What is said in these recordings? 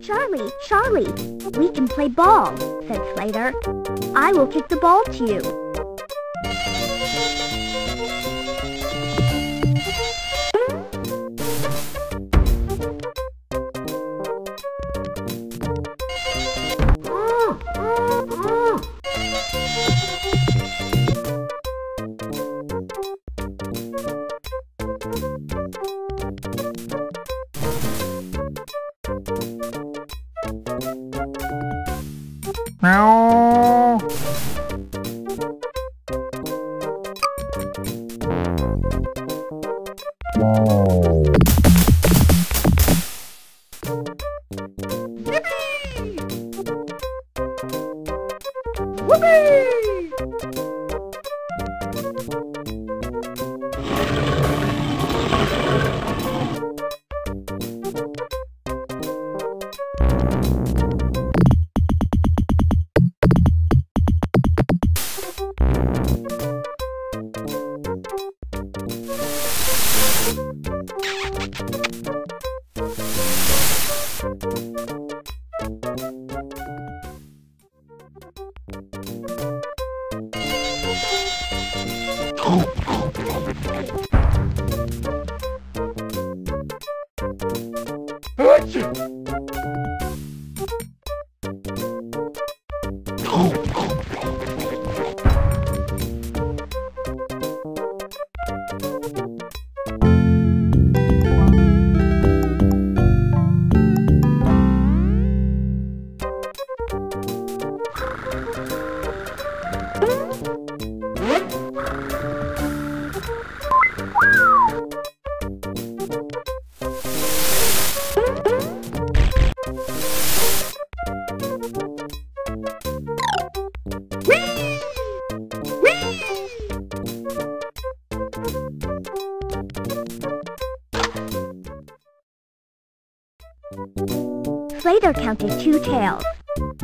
Charlie, Charlie, we can play ball, said Slater. I will kick the ball to you. Ai! Slater counted two tails.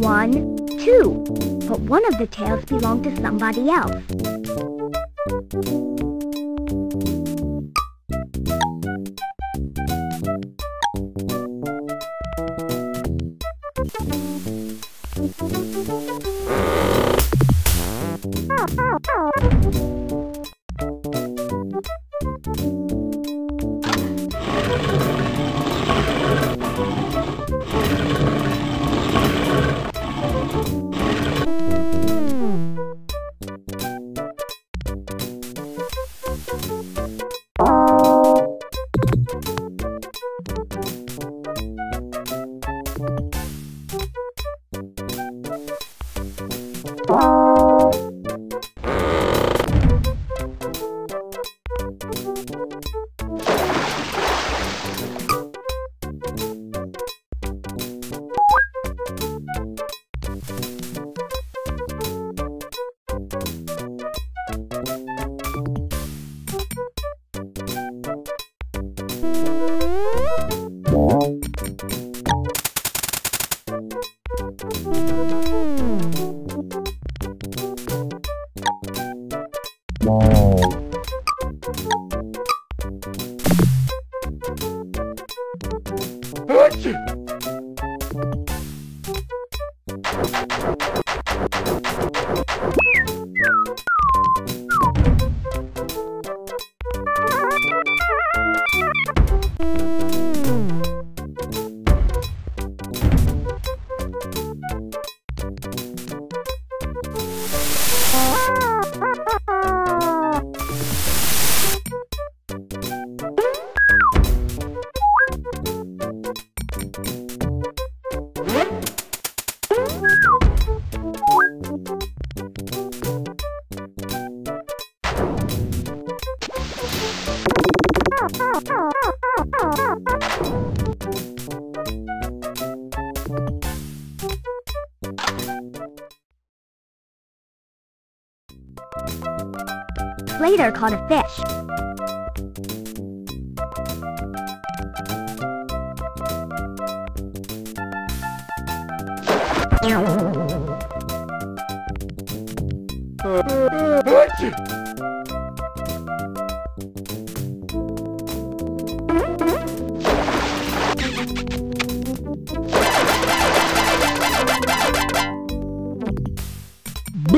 One, two. But one of the tails belonged to somebody else. Slater caught a fish.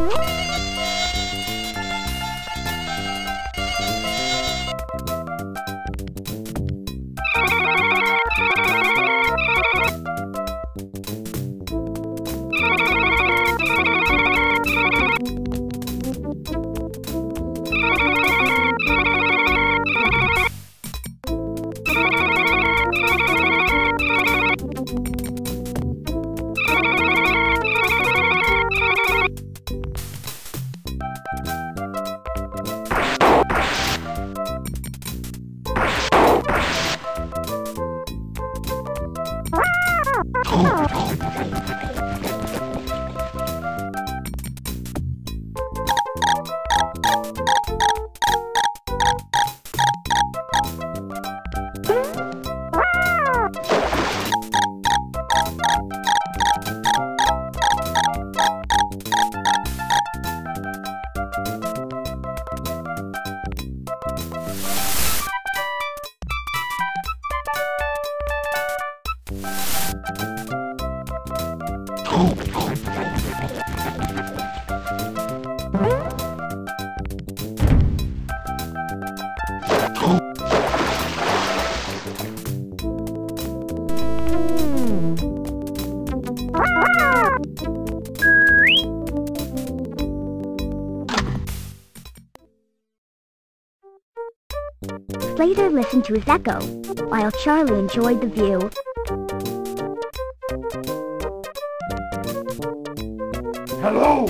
Woo! Slater listened to his echo, while Charlie enjoyed the view. Hello,